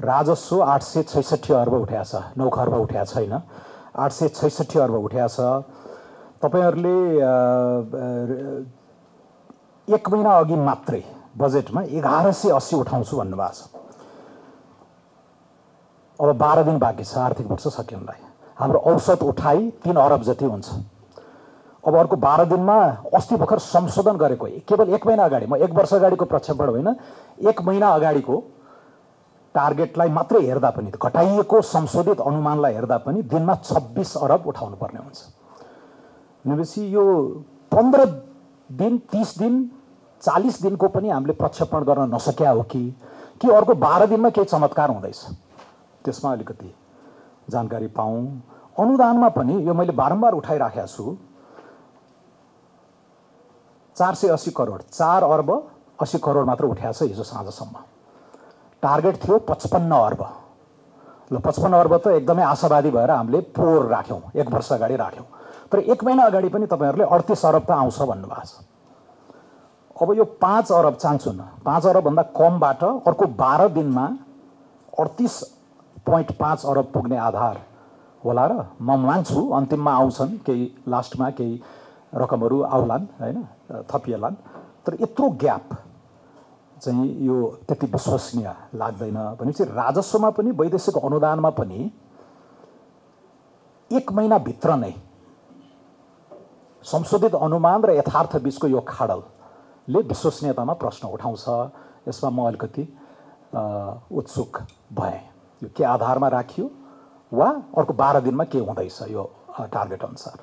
राजस्व आठ सय छैसठी अर्ब उठ्या छ नौ खर्ब उठ्या छैन। आठ सय छैसठी अर्ब उठ्या छ। तपाईँहरूले एक महिना अघि मात्रै बजेटमा एघार सय अस्सी उठाउँछु भन्नुभएको छ। अब बाह्र दिन बाँकी छ आर्थिक वर्ष सकिनलाई हाम्रो औसत उठाइ तिन अरब जति हुन्छ। अब अर्को बाह्र दिनमा अस्ति भर्खर संशोधन गरेको केवल एक महिना अगाडि म एक वर्ष अगाडिको प्रक्षेपण होइन एक महिना अगाडिको टार्गेटलाई मात्रै हेर्दा पनि घटाइएको संशोधित अनुमानलाई हेर्दा पनि दिनमा छब्बिस अरब उठाउनु पर्ने हुन्छ। भनेपछि यो पन्ध्र दिन तिस दिन चालिस दिनको पनि हामीले प्रक्षेपण गर्न नसक्या हो कि कि अर्को बाह्र दिनमा केही चमत्कार हुँदैछ? त्यसमा अलिकति जानकारी पाऊँ। अनुदानमा पनि यो मैले बारम्बार उठाइराखेको छु। चार सय अस्सी करोड चार अर्ब अस्सी करोड मात्र उठाएको छ हिजो साँझसम्म। टार्गेट थियो पचपन्न अर्ब। ल पचपन्न अर्ब त एकदमै आशावादी भएर हामीले पोहोर राख्यौँ एक वर्ष अगाडि राख्यौँ। तर एक महिना अगाडि पनि तपाईँहरूले अडतिस अरब त आउँछ भन्नुभएको छ। अब यो पाँच अरब चाहन्छु न। पाँच अरबभन्दा कमबाट अर्को बाह्र दिनमा अडतिस पोइन्ट पाँच अरब पुग्ने आधार होला र म मान्छु अन्तिममा आउँछन् केही लास्टमा केही रकमहरू आउलान् होइन थपिएलान्। तर यत्रो ग्याप चाहिँ यो त्यति विश्वसनीय लाग्दैन। भनेपछि राजस्वमा पनि वैदेशिक अनुदानमा पनि एक महिनाभित्र नै संशोधित अनुमान र यथार्थ बिचको यो खाडलले विश्वसनीयतामा प्रश्न उठाउँछ। यसमा म अलिकति उत्सुक भएँ। यो के आधारमा राखियो वा अर्को बाह्र दिनमा के हुँदैछ यो टार्गेट अनुसार?